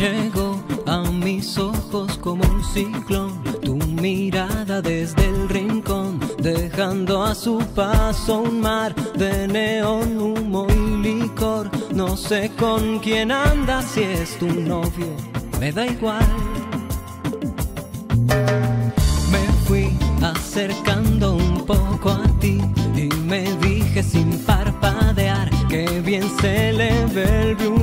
Llegó a mis ojos como un ciclón, tu mirada desde el rincón, dejando a su paso un mar de neón, humo y licor. No sé con quién andas, si es tu novio, me da igual. Me fui acercando un poco a ti y me dije sin parpadear que bien se le ve el blue.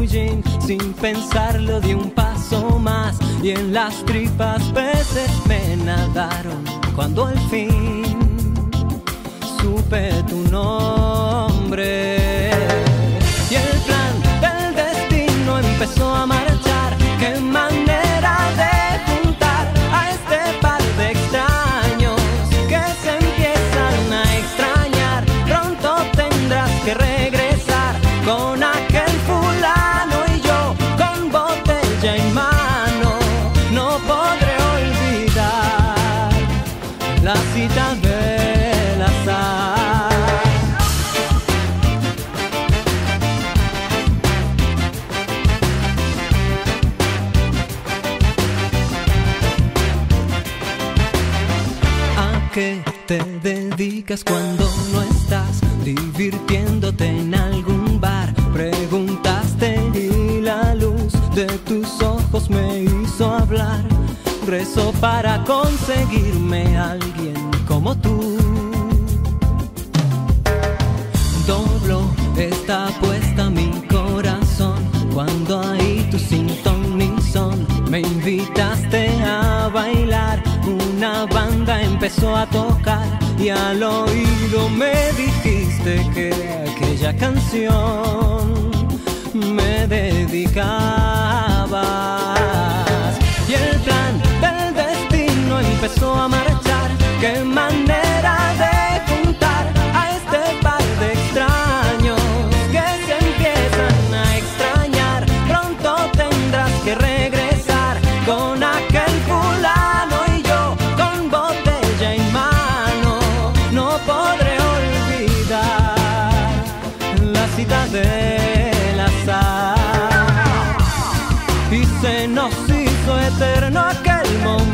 Sin pensarlo di un paso más y en las tripas peces me nadaron cuando al fin supe tu nombre. Qué te dedicas cuando no estás divirtiéndote en algún bar? Preguntaste y la luz de tus ojos me hizo hablar. Rezo para conseguirme alguien como tú. Doblo está puesta mi corazón cuando ahí tu sin ton ni son me invitaste a bailar una banda empezó a tocar y al oído me dijiste que aquella canción me dedicabas. Y el plan del destino empezó a marchar qué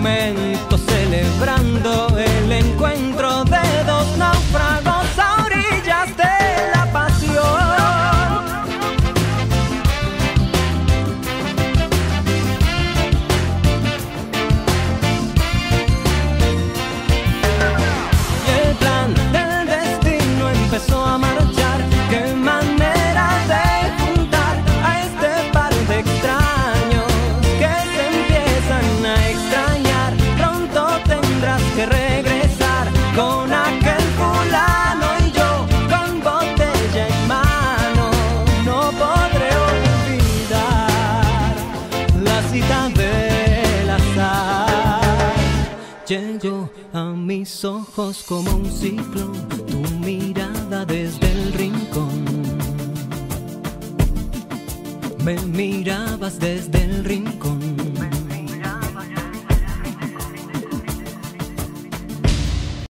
momento cita del azar. Llegó a mis ojos como un ciclón, tu mirada desde el rincón. Me mirabas desde el